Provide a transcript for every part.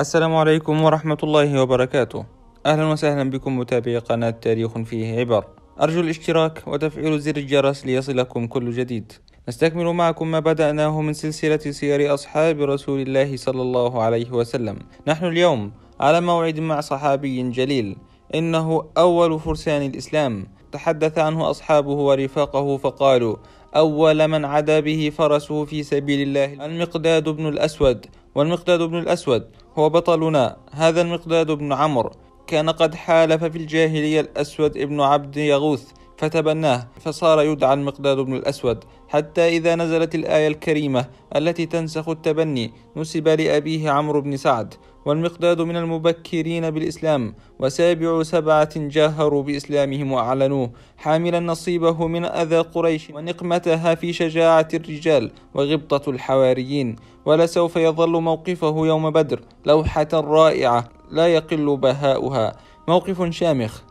السلام عليكم ورحمة الله وبركاته. أهلا وسهلا بكم متابعي قناة تاريخ فيه عبر. أرجو الاشتراك وتفعيل زر الجرس ليصلكم كل جديد. نستكمل معكم ما بدأناه من سلسلة سير أصحاب رسول الله صلى الله عليه وسلم. نحن اليوم على موعد مع صحابي جليل. إنه أول فرسان الإسلام. تحدث عنه أصحابه ورفاقه فقالوا أول من عدا به فرسه في سبيل الله المقداد بن الأسود. والمقداد بن الأسود هو بطلنا هذا المقداد بن عمرو. كان قد حالف في الجاهلية الأسود ابن عبد يغوث فتبناه فصار يدعى المقداد بن الأسود. حتى إذا نزلت الآية الكريمة التي تنسخ التبني نسب لأبيه عمرو بن سعد. والمقداد من المبكرين بالإسلام وسابع سبعة جاهروا بإسلامهم وأعلنوه حاملا نصيبه من أذى قريش ونقمتها في شجاعة الرجال وغبطة الحواريين. ولسوف يظل موقفه يوم بدر لوحة رائعة لا يقل بهاؤها. موقف شامخ.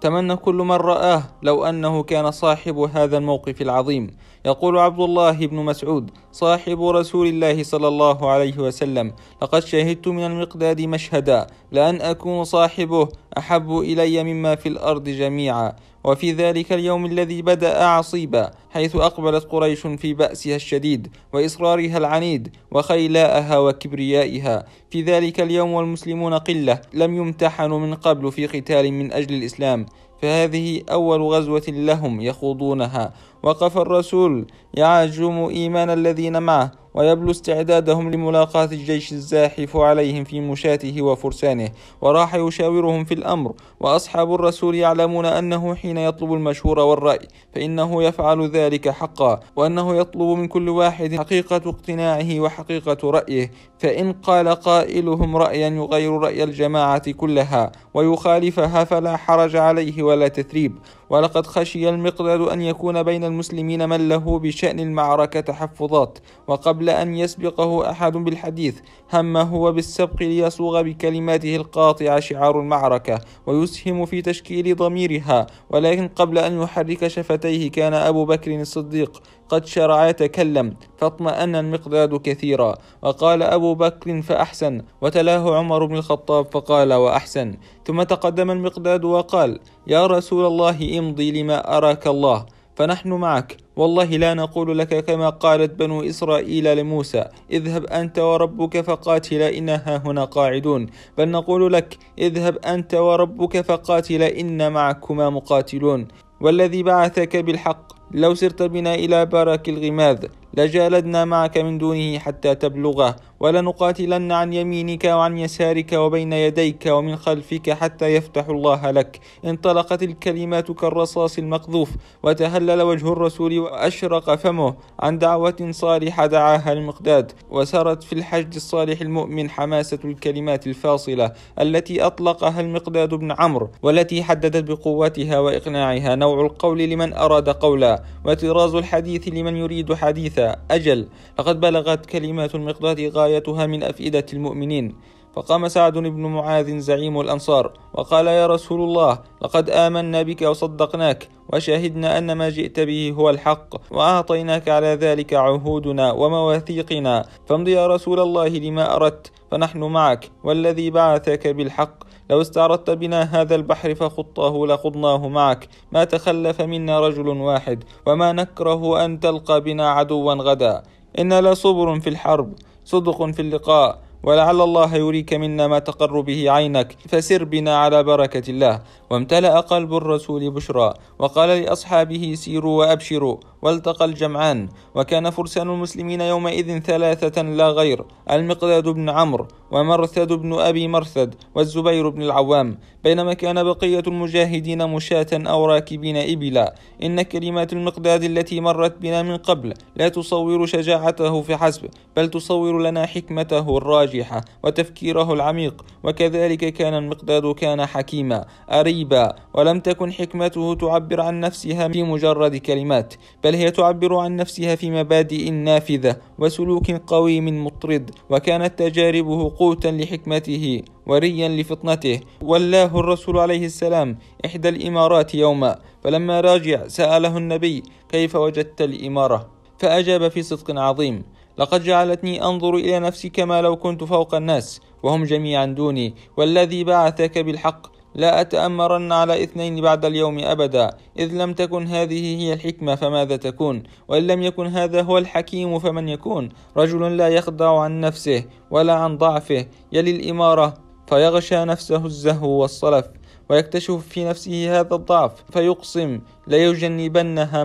تمنى كل من رآه لو أنه كان صاحب هذا الموقف العظيم. يقول عبد الله بن مسعود صاحب رسول الله صلى الله عليه وسلم لقد شهدت من المقداد مشهدا لأن أكون صاحبه أحب إلي مما في الأرض جميعا وفي ذلك اليوم الذي بدأ عصيبا حيث أقبلت قريش في بأسها الشديد وإصرارها العنيد وخيلاءها وكبريائها. في ذلك اليوم والمسلمون قلة لم يمتحنوا من قبل في قتال من أجل الإسلام فهذه أول غزوة لهم يخوضونها. وقف الرسول يعجم إيمان الذين معه ويبلو استعدادهم لملاقاة الجيش الزاحف عليهم في مشاته وفرسانه وراح يشاورهم في الأمر. وأصحاب الرسول يعلمون أنه حين يطلب المشهور والرأي فإنه يفعل ذلك حقا وأنه يطلب من كل واحد حقيقة اقتناعه وحقيقة رأيه. فإن قال قائلهم رأيا يغير رأي الجماعة كلها ويخالفها فلا حرج عليه ولا تثريب. ولقد خشي المقداد أن يكون بين المسلمين من له بشأن المعركة تحفظات وقبل أن يسبقه أحد بالحديث هم هو بالسبق ليصوغ بكلماته القاطعة شعار المعركة ويسهم في تشكيل ضميرها ولكن قبل أن يحرك شفتيه كان أبو بكر الصديق قد شرع يتكلم فاطمأن المقداد كثيرا. وقال أبو بكر فأحسن وتلاه عمر بن الخطاب فقال وأحسن. ثم تقدم المقداد وقال يا رسول الله امضي لما أراك الله فنحن معك. والله لا نقول لك كما قالت بنو إسرائيل لموسى اذهب أنت وربك فقاتلا إنها هنا قاعدون. بل نقول لك اذهب أنت وربك فقاتلا إن معكما مقاتلون. والذي بعثك بالحق لو سرت بنا إلى برك الغماذ لجالدنا معك من دونه حتى تبلغه ولنقاتلن عن يمينك وعن يسارك وبين يديك ومن خلفك حتى يفتح الله لك. انطلقت الكلمات كالرصاص المقذوف وتهلل وجه الرسول وأشرق فمه عن دعوة صالحة دعاها المقداد. وسرت في الحشد الصالح المؤمن حماسة الكلمات الفاصلة التي أطلقها المقداد بن عمرو والتي حددت بقوتها وإقناعها. نوع القول لمن أراد قولا. وطراز الحديث لمن يريد حديثا. أجل لقد بلغت كلمات المقداد غايتها من أفئدة المؤمنين. فقام سعد بن معاذ زعيم الأنصار وقال يا رسول الله لقد آمنا بك وصدقناك وشهدنا أن ما جئت به هو الحق وأعطيناك على ذلك عهودنا ومواثيقنا. فامض يا رسول الله لما أردت فنحن معك والذي بعثك بالحق. لو استعرضت بنا هذا البحر فخطه لخضناه معك. ما تخلف منا رجل واحد وما نكره أن تلقى بنا عدوا غدا. إن لصبر في الحرب صدق في اللقاء. ولعل الله يريك منا ما تقر به عينك. فسر بنا على بركة الله. وامتلأ قلب الرسول بشرى. وقال لأصحابه سيروا وأبشروا. والتقى الجمعان وكان فرسان المسلمين يومئذ ثلاثة لا غير المقداد بن عمرو ومرثد بن أبي مرثد والزبير بن العوام. بينما كان بقية المجاهدين مشاة أو راكبين إبلا. إن كلمات المقداد التي مرت بنا من قبل لا تصور شجاعته في حسب بل تصور لنا حكمته الراجحة وتفكيره العميق. وكذلك كان المقداد كان حكيما أريبا ولم تكن حكمته تعبر عن نفسها في مجرد كلمات بل هي تعبر عن نفسها في مبادئ نافذة وسلوك قويم مطرد وكانت تجاربه قوتا لحكمته وريا لفطنته. ولاه الرسول عليه السلام إحدى الإمارات يوما فلما راجع سأله النبي كيف وجدت الإمارة؟ فأجاب في صدق عظيم لقد جعلتني أنظر إلى نفسي كما لو كنت فوق الناس وهم جميعا دوني والذي بعثك بالحق لا أتأمرن على إثنين بعد اليوم أبدا إذ لم تكن هذه هي الحكمة فماذا تكون؟ وإن لم يكن هذا هو الحكيم فمن يكون؟ رجل لا يخدع عن نفسه ولا عن ضعفه يلي الإمارة فيغشى نفسه الزهو والصلف. ويكتشف في نفسه هذا الضعف فيقسم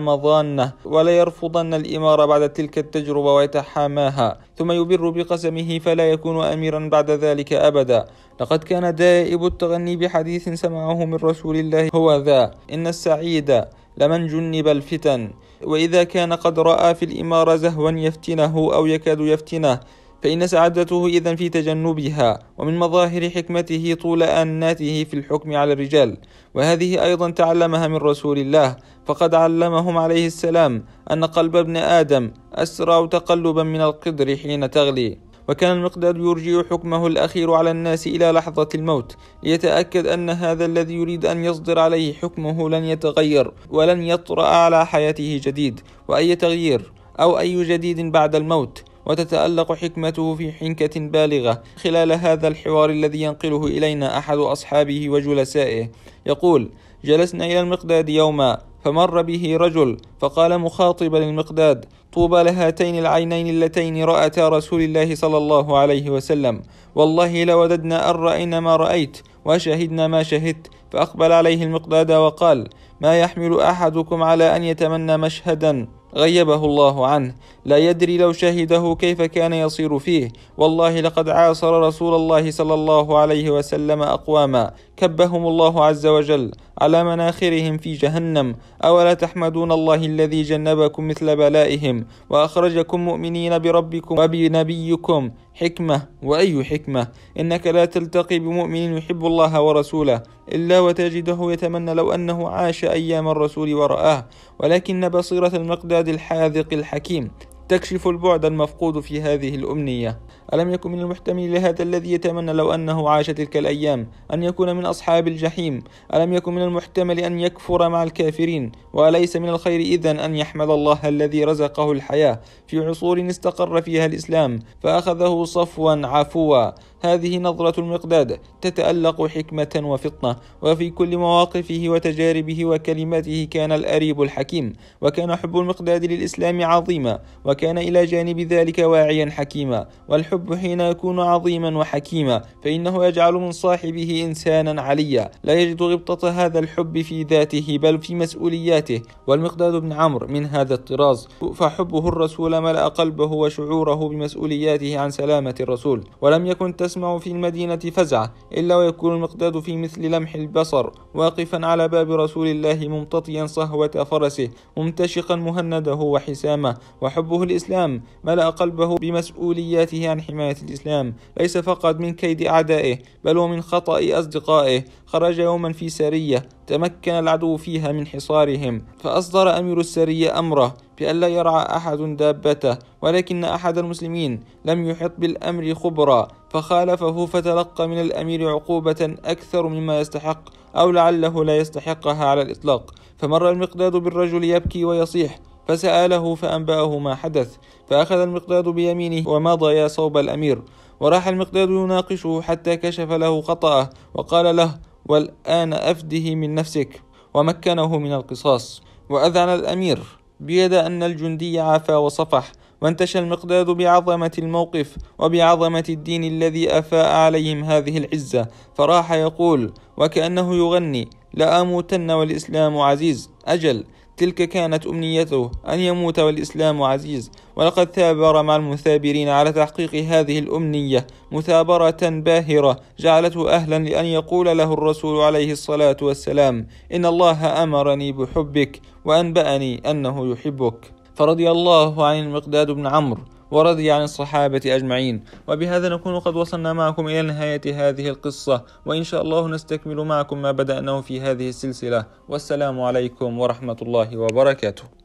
مظانة ولا يرفضن الإمارة بعد تلك التجربة ويتحاماها ثم يبر بقسمه فلا يكون أميرا بعد ذلك أبدا. لقد كان دائب التغني بحديث سمعه من رسول الله هو ذا إن السعيد لمن جنب الفتن وإذا كان قد رأى في الإمارة زهوا يفتنه أو يكاد يفتنه. فإن سعادته إذا في تجنبها ومن مظاهر حكمته طول آناته في الحكم على الرجال وهذه أيضا تعلمها من رسول الله فقد علمهم عليه السلام أن قلب ابن آدم أسرع تقلبا من القدر حين تغلي. وكان المقداد يرجع حكمه الأخير على الناس إلى لحظة الموت ليتأكد أن هذا الذي يريد أن يصدر عليه حكمه لن يتغير ولن يطرأ على حياته جديد وأي تغيير أو أي جديد بعد الموت. وتتألق حكمته في حنكة بالغة خلال هذا الحوار الذي ينقله إلينا أحد أصحابه وجلسائه. يقول جلسنا إلى المقداد يوما فمر به رجل فقال مخاطبا المقداد طوبى لهاتين العينين اللتين رأتا رسول الله صلى الله عليه وسلم. والله لوددنا أن رأينا ما رأيت وشهدنا ما شهدت. فأقبل عليه المقداد وقال ما يحمل أحدكم على أن يتمنى مشهدا؟ غيبه الله عنه. لا يدري لو شهده كيف كان يصير فيه. والله لقد عاصر رسول الله صلى الله عليه وسلم أقواما. كبهم الله عز وجل على مناخرهم في جهنم. أولا تحمدون الله الذي جنبكم مثل بلائهم وأخرجكم مؤمنين بربكم وبنبيكم. حكمة. وأي حكمة؟ إنك لا تلتقي بمؤمن يحب الله ورسوله. إلا وتجده يتمنى لو أنه عاش أيام الرسول ورآه ولكن بصيرة المقداد الحاذق الحكيم تكشف البعد المفقود في هذه الأمنية. ألم يكن من المحتمل لهذا الذي يتمنى لو أنه عاش تلك الأيام أن يكون من أصحاب الجحيم؟ ألم يكن من المحتمل أن يكفر مع الكافرين؟ وأليس من الخير إذن أن يحمد الله الذي رزقه الحياة. في عصور استقر فيها الإسلام فأخذه صفوا عفوا. هذه نظرة المقداد تتألق حكمة وفطنة وفي كل مواقفه وتجاربه وكلماته كان الأريب الحكيم وكان حب المقداد للإسلام عظيما وكان إلى جانب ذلك واعيا حكيما. والحب حين يكون عظيما وحكيما فإنه يجعل من صاحبه إنسانا عليا. لا يجد غبطة هذا الحب في ذاته بل في مسؤولياته. والمقداد بن عمرو من هذا الطراز فحبه الرسول ملأ قلبه وشعوره بمسؤولياته عن سلامة الرسول ولم يكن تسمع في المدينة فزعة إلا ويكون المقداد في مثل لمح البصر واقفا على باب رسول الله ممتطيا صهوة فرسه ممتشقا مهنده وحسامه وحبه الإسلام ملأ قلبه بمسؤولياته عن حماية الإسلام ليس فقط من كيد أعدائه بل ومن خطأ أصدقائه خرج يوما في سرية تمكن العدو فيها من حصارهم. فأصدر أمير السرية أمره بألا يرعى أحد دابته ولكن أحد المسلمين لم يحط بالأمر خبرا فخالفه فتلقى من الأمير عقوبة أكثر مما يستحق أو لعله لا يستحقها على الإطلاق. فمر المقداد بالرجل يبكي ويصيح فسأله فأنبأه ما حدث فأخذ المقداد بيمينه ومضى صوب الأمير. وراح المقداد يناقشه حتى كشف له خطأه وقال له والآن أفده من نفسك. ومكنه من القصاص. وأذعن الأمير بيد أن الجندي عافى وصفح وانتشى المقداد بعظمة الموقف وبعظمة الدين الذي أفاء عليهم هذه العزة. فراح يقول وكأنه يغني لأموتن والإسلام عزيز. أجل تلك كانت أمنيته أن يموت والإسلام عزيز. ولقد ثابر مع المثابرين على تحقيق هذه الأمنية مثابرة باهرة جعلته أهلا لأن يقول له الرسول عليه الصلاة والسلام إن الله أمرني بحبك وأنبأني أنه يحبك فرضي الله عن المقداد بن عمرو. ورضي عن الصحابة أجمعين. وبهذا نكون قد وصلنا معكم إلى نهاية هذه القصة. وإن شاء الله نستكمل معكم ما بدأناه في هذه السلسلة. والسلام عليكم ورحمة الله وبركاته.